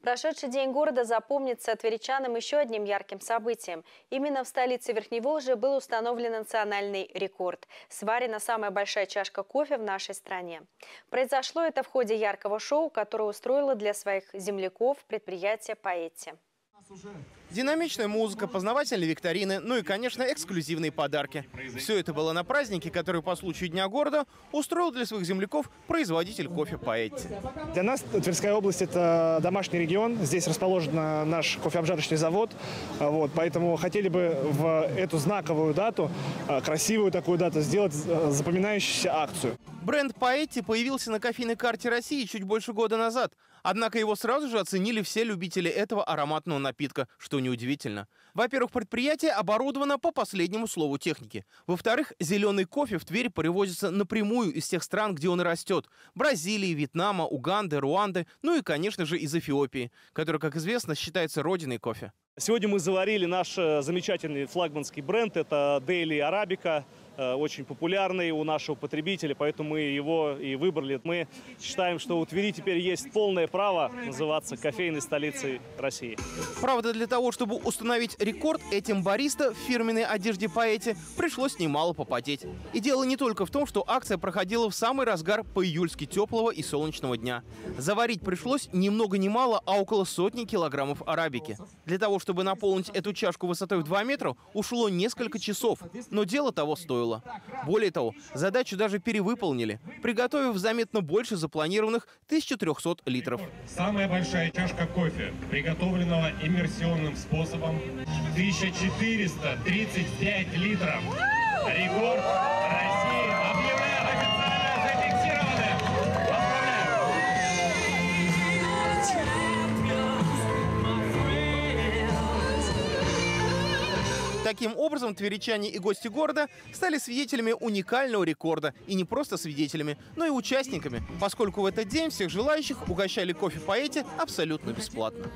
Прошедший день города запомнится тверичанам еще одним ярким событием. Именно в столице Верхневолжья был установлен национальный рекорд. Сварена самая большая чашка кофе в нашей стране. Произошло это в ходе яркого шоу, которое устроило для своих земляков предприятие «Поэти». Динамичная музыка, познавательные викторины, ну и, конечно, эксклюзивные подарки. Все это было на празднике, который по случаю Дня города устроил для своих земляков производитель кофе Поэти. Для нас Тверская область – это домашний регион. Здесь расположен наш кофеобжарочный завод. Вот, поэтому хотели бы в эту знаковую дату, а, красивую такую дату, сделать а, запоминающуюся акцию. Бренд Поэти появился на кофейной карте России чуть больше года назад. Однако его сразу же оценили все любители этого ароматного напитка, что неудивительно. Во-первых, предприятие оборудовано по последнему слову техники. Во-вторых, зеленый кофе в Твери привозится напрямую из тех стран, где он растет. Бразилии, Вьетнама, Уганды, Руанды, ну и, конечно же, из Эфиопии, которая, как известно, считается родиной кофе. Сегодня мы заварили наш э, замечательный флагманский бренд. Это Daily Arabica. Э, очень популярный у нашего потребителя, поэтому мы его и выбрали. Мы считаем, что у Твери теперь есть полное право называться кофейной столицей России. Правда, для того, чтобы установить рекорд этим бариста в фирменной одежде поэте, пришлось немало попотеть. И дело не только в том, что акция проходила в самый разгар по-июльски теплого и солнечного дня. Заварить пришлось ни много ни мало, а около сотни килограммов арабики. Для того, чтобы наполнить эту чашку высотой в 2 метра, ушло несколько часов, но дело того стоило было. Более того, задачу даже перевыполнили, приготовив заметно больше запланированных 1300 литров. Самая большая чашка кофе, приготовленного иммерсионным способом, 1435 литров. Рекорд Таким образом, тверичане и гости города стали свидетелями уникального рекорда. И не просто свидетелями, но и участниками, поскольку в этот день всех желающих угощали кофе поэте абсолютно бесплатно.